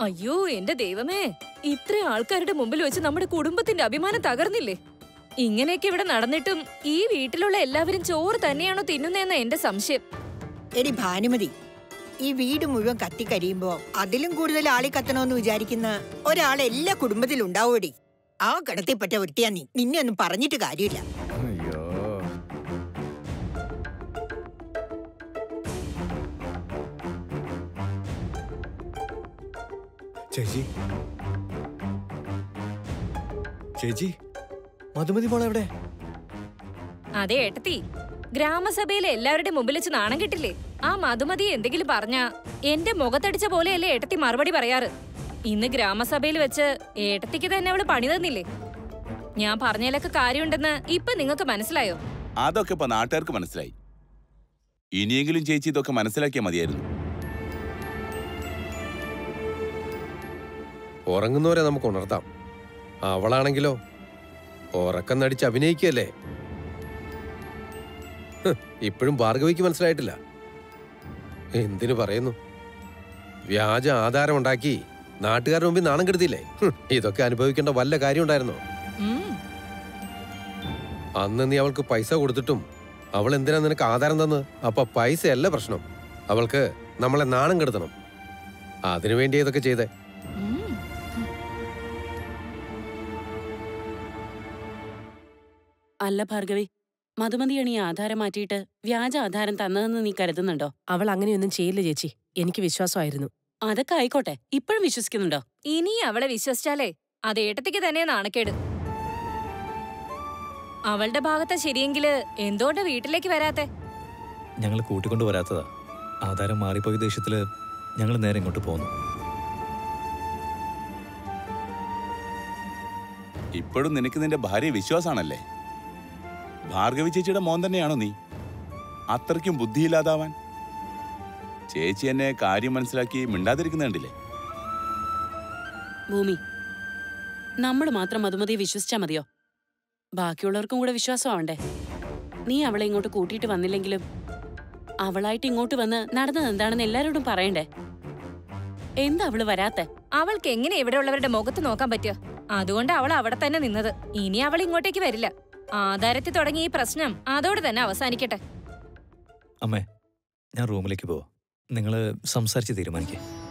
അയ്യോ എന്റെ ദൈവമേ. ഇത്ര ആൾക്കാരുടെ മുമ്പിൽ വെച്ച് നമ്മുടെ കുടുംബത്തിന്റെ അഭിമാനം തകർന്നില്ലേ? ഇങ്ങനെയൊക്കെ ഇവിടെ നടന്നിട്ടും ഈ വീട്ടിലുള്ള എല്ലാവരും ചോറ് തന്നെയാണോ തിന്നുന്നതെന്ന എന്റെ സംശയം. എടി ഭാനുമതി ഈ വീട് മുഴുവൻ കത്തിക്കരിയുമ്പോ അതിലും കൂടുതൽ ആളി കത്തണമെന്ന് വിചാരിക്കുന്ന ഒരാൾ എല്ലാ കുടുംബത്തിലും ഉണ്ടാവൂടി ആ കടത്തിൽപ്പെട്ട ഒരുത്തിയാ നീ. നിന്നെ ഒന്നും പറഞ്ഞിട്ട് കാര്യമില്ല. ചേച്ചി. ചേച്ചി മധുമതി മോളെ എവിടെ? അതെ ഏട്ടത്തി. ഗ്രാമസഭയിലെ എല്ലാവരുടെ മുമ്പിൽ വെച്ച് നാണം കിട്ടില്ലേ? ആ മധുമതി എന്തെങ്കിലും പറഞ്ഞാ എന്റെ മുഖത്തടിച്ച പോലെയല്ലേ ഏട്ടത്തി മറുപടി പറയാറ്? ഇന്ന് ഗ്രാമസഭയിൽ വെച്ച് ഏട്ടത്തിക്ക് തന്നെ അവൾ പണി തന്നില്ലേ? ഞാൻ പറഞ്ഞതിലൊക്കെ കാര്യമുണ്ടെന്ന് ഇപ്പൊ നിങ്ങൾക്ക് മനസ്സിലായോ? അതൊക്കെ ഇപ്പൊ നാട്ടുകാർക്ക് മനസ്സിലായി. ഇനിയെങ്കിലും ചേച്ചി ഇതൊക്കെ മനസ്സിലാക്കിയാൽ മതിയായിരുന്നു. ഉറങ്ങുന്നവരെ നമുക്ക് ഉണർത്താം. അവളാണെങ്കിലോ ഉറക്കം നടിച്ച് അഭിനയിക്കുകയല്ലേ? ഇപ്പോഴും ഭാർഗവിക്ക് മനസ്സിലായിട്ടില്ല. എന്തിനു പറയുന്നു? വ്യാജ ആധാരം ഉണ്ടാക്കി നാട്ടുകാരുടെ മുമ്പിൽ നാണം കെടുത്തില്ലേ? ഇതൊക്കെ അനുഭവിക്കേണ്ട വല്ല കാര്യം ഉണ്ടായിരുന്നോ അന്ന് നീ അവൾക്ക് പൈസ കൊടുത്തിട്ടും അവൾ എന്തിനാ നിനക്ക് ആധാരം തന്ന്? അപ്പൊ പൈസയല്ല പ്രശ്നം. അവൾക്ക് നമ്മളെ നാണം കെടുത്തണം. അതിനുവേണ്ടി ഇതൊക്കെ ചെയ്തേ. അല്ല ഭാർഗവി മധുമതിയാണ് ഈ ആധാരം മാറ്റിയിട്ട് വ്യാജ ആധാരം തന്നതെന്ന് നീ കരുതുന്നുണ്ടോ? അവൾ അങ്ങനെയൊന്നും ചെയ്യില്ല ചേച്ചി. എനിക്ക് വിശ്വാസമായിരുന്നു. അതൊക്കെ ആയിക്കോട്ടെ. ഇപ്പോഴും വിശ്വസിക്കുന്നുണ്ടോ? ഇനി അവളെ വിശ്വസിച്ചാലേ അത് ഏട്ടത്തിക്ക് തന്നെ നാണക്കേട്. അവളുടെ ഭാഗത്തെ ശരിയെങ്കിൽ എന്തുകൊണ്ട് വീട്ടിലേക്ക് വരാത്തെ? ഞങ്ങൾ കൂട്ടിക്കൊണ്ട് വരാത്തതാ. ആധാരം മാറിപ്പോയ ദേഷ്യത്തിൽ ഞങ്ങൾ നേരെ ഇങ്ങോട്ട് പോന്നു. ഇപ്പോഴും നിനക്ക് നിന്റെ ഭാര്യ വിശ്വാസാണല്ലേ ഭാർഗവി ചേച്ചിയുടെ മോൻ തന്നെയാണോ നീ? അത്രയ്ക്കും ബുദ്ധിയില്ലാതാവാൻ? ചേച്ചി എന്നെ കാര്യം മനസ്സിലാക്കി മിണ്ടാതിരിക്കുന്നുണ്ടില്ലേ? ഭൂമി നമ്മൾ മാത്രം മധുമതിയെ വിശ്വസിച്ചാ മതിയോ? ബാക്കിയുള്ളവർക്കും കൂടെ വിശ്വാസമാവണ്ടേ നീ അവളെ ഇങ്ങോട്ട് കൂട്ടിയിട്ട് വന്നില്ലെങ്കിലും അവളായിട്ട് ഇങ്ങോട്ട് വന്ന് നടന്നത് എന്താണെന്ന് എല്ലാരോടും പറയണ്ടേ? എന്താ അവൾ വരാത്തെ? അവൾക്ക് എങ്ങനെ ഇവിടെ ഉള്ളവരുടെ മുഖത്ത് നോക്കാൻ പറ്റുക? അതുകൊണ്ട് അവൾ അവിടെ തന്നെ നിന്നത്. ഇനി അവൾ ഇങ്ങോട്ടേക്ക് വരില്ല. ആധാരത്തിൽ തുടങ്ങിയ ഈ പ്രശ്നം അതോടെ തന്നെ അവസാനിക്കട്ടെ. അമ്മേ ഞാൻ റൂമിലേക്ക് പോവാ. നിങ്ങൾ സംസാരിച്ച് തീരുമാനിക്കേ.